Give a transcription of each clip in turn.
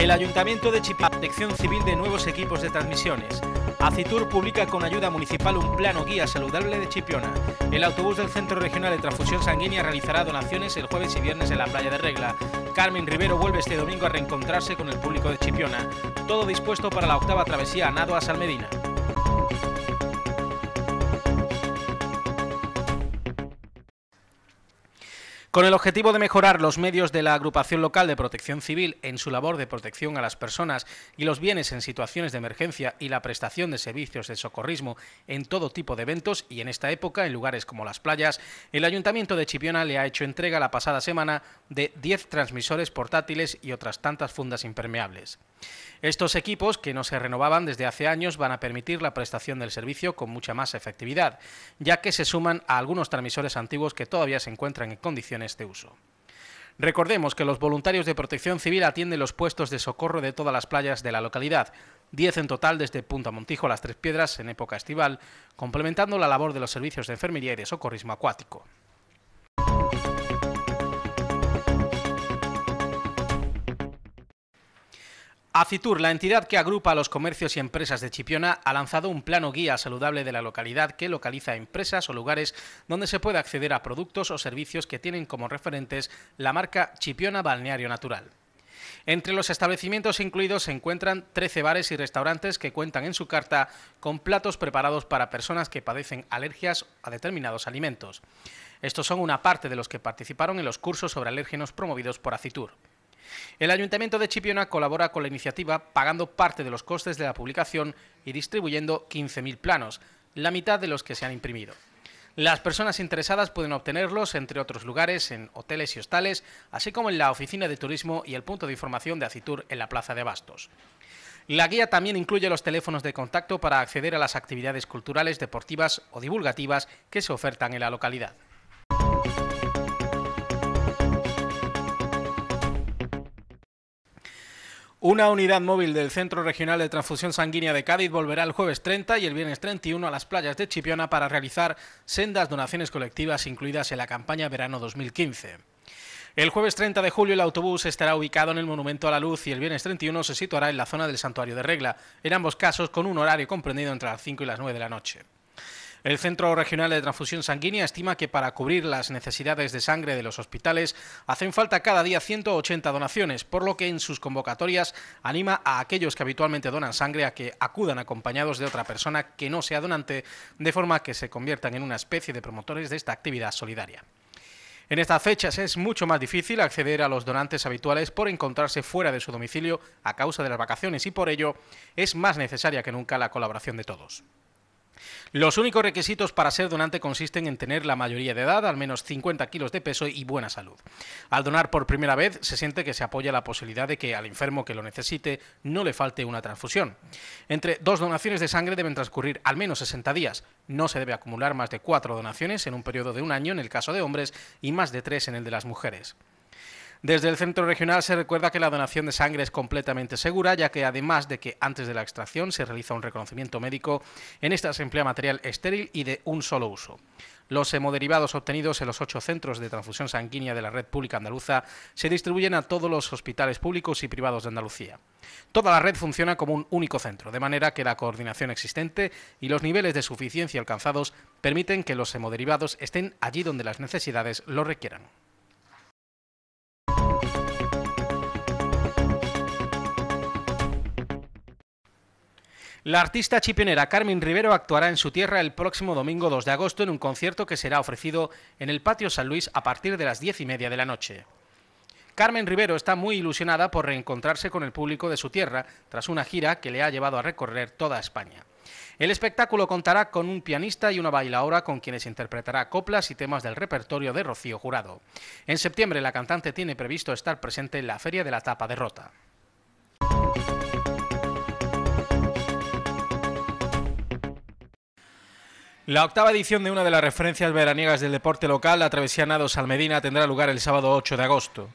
El Ayuntamiento de Chipiona, protección civil de nuevos equipos de transmisiones. Acitur publica con ayuda municipal un plano guía saludable de Chipiona. El autobús del Centro Regional de Transfusión Sanguínea realizará donaciones el jueves y viernes en la playa de Regla. Carmen Rivero vuelve este domingo a reencontrarse con el público de Chipiona. Todo dispuesto para la octava travesía a Nado a Salmedina. Con el objetivo de mejorar los medios de la agrupación local de protección civil en su labor de protección a las personas y los bienes en situaciones de emergencia y la prestación de servicios de socorrismo en todo tipo de eventos y en esta época en lugares como las playas, el Ayuntamiento de Chipiona le ha hecho entrega la pasada semana de 10 transmisores portátiles y otras tantas fundas impermeables. Estos equipos, que no se renovaban desde hace años, van a permitir la prestación del servicio con mucha más efectividad, ya que se suman a algunos transmisores antiguos que todavía se encuentran en condiciones de uso. Recordemos que los voluntarios de protección civil atienden los puestos de socorro de todas las playas de la localidad, 10 en total desde Punta Montijo a Las Tres Piedras en época estival, complementando la labor de los servicios de enfermería y de socorrismo acuático. Acitur, la entidad que agrupa a los comercios y empresas de Chipiona, ha lanzado un plano guía saludable de la localidad que localiza empresas o lugares donde se puede acceder a productos o servicios que tienen como referentes la marca Chipiona Balneario Natural. Entre los establecimientos incluidos se encuentran 13 bares y restaurantes que cuentan en su carta con platos preparados para personas que padecen alergias a determinados alimentos. Estos son una parte de los que participaron en los cursos sobre alérgenos promovidos por Acitur. El Ayuntamiento de Chipiona colabora con la iniciativa pagando parte de los costes de la publicación y distribuyendo 15.000 planos, la mitad de los que se han imprimido. Las personas interesadas pueden obtenerlos, entre otros lugares, en hoteles y hostales, así como en la oficina de turismo y el punto de información de Acitur en la Plaza de Bastos. La guía también incluye los teléfonos de contacto para acceder a las actividades culturales, deportivas o divulgativas que se ofertan en la localidad. Una unidad móvil del Centro Regional de Transfusión Sanguínea de Cádiz volverá el jueves 30 y el viernes 31 a las playas de Chipiona para realizar sendas donaciones colectivas incluidas en la campaña verano 2015. El jueves 30 de julio el autobús estará ubicado en el Monumento a la Luz y el viernes 31 se situará en la zona del Santuario de Regla, en ambos casos con un horario comprendido entre las 5 y las 9 de la noche. El Centro Regional de Transfusión Sanguínea estima que para cubrir las necesidades de sangre de los hospitales hacen falta cada día 180 donaciones, por lo que en sus convocatorias anima a aquellos que habitualmente donan sangre a que acudan acompañados de otra persona que no sea donante, de forma que se conviertan en una especie de promotores de esta actividad solidaria. En estas fechas es mucho más difícil acceder a los donantes habituales por encontrarse fuera de su domicilio a causa de las vacaciones y por ello es más necesaria que nunca la colaboración de todos. Los únicos requisitos para ser donante consisten en tener la mayoría de edad, al menos 50 kilos de peso y buena salud. Al donar por primera vez, se siente que se apoya la posibilidad de que al enfermo que lo necesite no le falte una transfusión. Entre dos donaciones de sangre deben transcurrir al menos 60 días. No se debe acumular más de cuatro donaciones en un periodo de un año en el caso de hombres y más de tres en el de las mujeres. Desde el centro regional se recuerda que la donación de sangre es completamente segura, ya que además de que antes de la extracción se realiza un reconocimiento médico, en esta se emplea material estéril y de un solo uso. Los hemoderivados obtenidos en los ocho centros de transfusión sanguínea de la red pública andaluza se distribuyen a todos los hospitales públicos y privados de Andalucía. Toda la red funciona como un único centro, de manera que la coordinación existente y los niveles de suficiencia alcanzados permiten que los hemoderivados estén allí donde las necesidades lo requieran. La artista chipionera Carmen Rivero actuará en su tierra el próximo domingo 2 de agosto en un concierto que será ofrecido en el Patio San Luis a partir de las diez y media de la noche. Carmen Rivero está muy ilusionada por reencontrarse con el público de su tierra tras una gira que le ha llevado a recorrer toda España. El espectáculo contará con un pianista y una bailaora con quienes interpretará coplas y temas del repertorio de Rocío Jurado. En septiembre la cantante tiene previsto estar presente en la Feria de la Tapa de Rota. La octava edición de una de las referencias veraniegas del deporte local, la Travesía Nados Almedina, tendrá lugar el sábado 8 de agosto.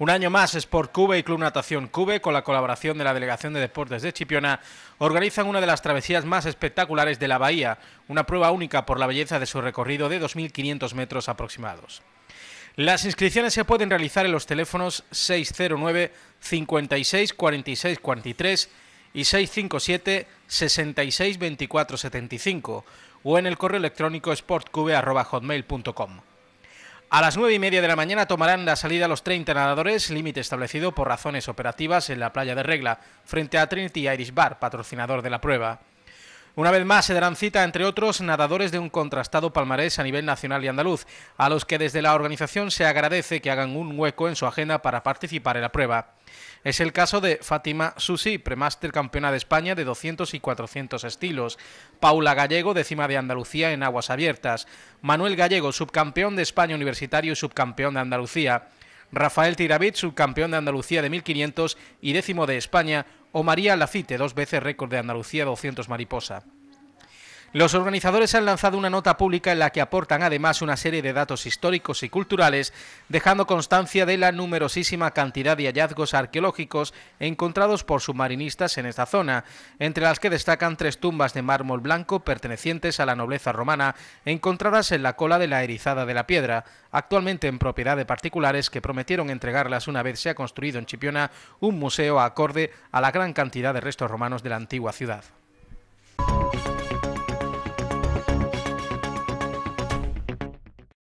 Un año más, Sport Cube y Club Natación Cube, con la colaboración de la Delegación de Deportes de Chipiona, organizan una de las travesías más espectaculares de la bahía, una prueba única por la belleza de su recorrido de 2.500 metros aproximados. Las inscripciones se pueden realizar en los teléfonos 609 56 46 43 y 657 66 24 75 o en el correo electrónico sportcube.hotmail.com. A las nueve y media de la mañana tomarán la salida los 30 nadadores, límite establecido por razones operativas en la playa de Regla, frente a Trinity Irish Bar, patrocinador de la prueba. Una vez más se darán cita, entre otros, nadadores de un contrastado palmarés a nivel nacional y andaluz, a los que desde la organización se agradece que hagan un hueco en su agenda para participar en la prueba. Es el caso de Fátima Susi, premaster campeona de España de 200 y 400 estilos, Paula Gallego, décima de Andalucía en aguas abiertas, Manuel Gallego, subcampeón de España universitario y subcampeón de Andalucía, Rafael Tiravit, subcampeón de Andalucía de 1500 y décimo de España, o María Lafite, dos veces récord de Andalucía 200 mariposa. Los organizadores han lanzado una nota pública en la que aportan además una serie de datos históricos y culturales, dejando constancia de la numerosísima cantidad de hallazgos arqueológicos encontrados por submarinistas en esta zona, entre las que destacan tres tumbas de mármol blanco pertenecientes a la nobleza romana, encontradas en la cola de la erizada de la piedra, actualmente en propiedad de particulares que prometieron entregarlas una vez se ha construido en Chipiona un museo acorde a la gran cantidad de restos romanos de la antigua ciudad.